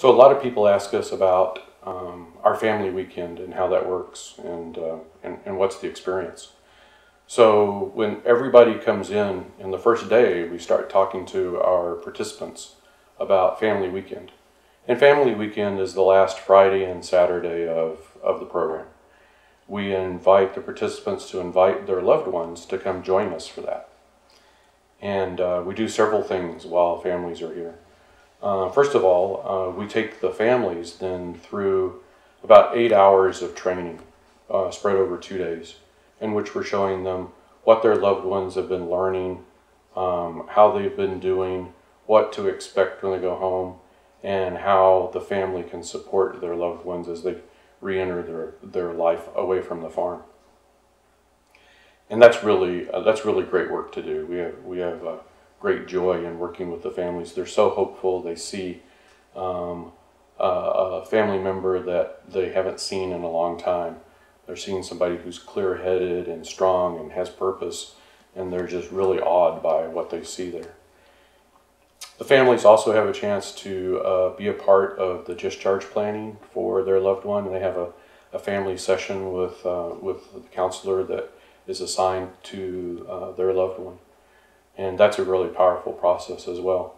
So a lot of people ask us about um, our family weekend and how that works and, uh, and, and what's the experience. So when everybody comes in, in the first day, we start talking to our participants about family weekend. And family weekend is the last Friday and Saturday of, of the program. We invite the participants to invite their loved ones to come join us for that. And uh, we do several things while families are here. Uh, first of all, uh, we take the families then through about eight hours of training uh, spread over two days, in which we're showing them what their loved ones have been learning, um, how they've been doing, what to expect when they go home, and how the family can support their loved ones as they re-enter their, their life away from the farm. And that's really uh, that's really great work to do. We have we have uh, great joy in working with the families. They're so hopeful. They see um, a, a family member that they haven't seen in a long time. They're seeing somebody who's clear-headed and strong and has purpose, and they're just really awed by what they see there. The families also have a chance to uh, be a part of the discharge planning for their loved one. They have a, a family session with, uh, with the counselor that is assigned to uh, their loved one. And that's a really powerful process as well.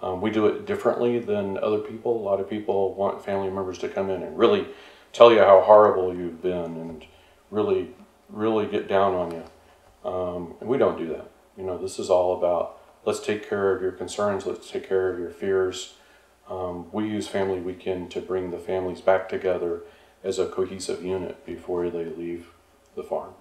Um, we do it differently than other people. A lot of people want family members to come in and really tell you how horrible you've been and really, really get down on you. Um, and we don't do that. You know, this is all about let's take care of your concerns, let's take care of your fears. Um, we use Family Weekend to bring the families back together as a cohesive unit before they leave the farm.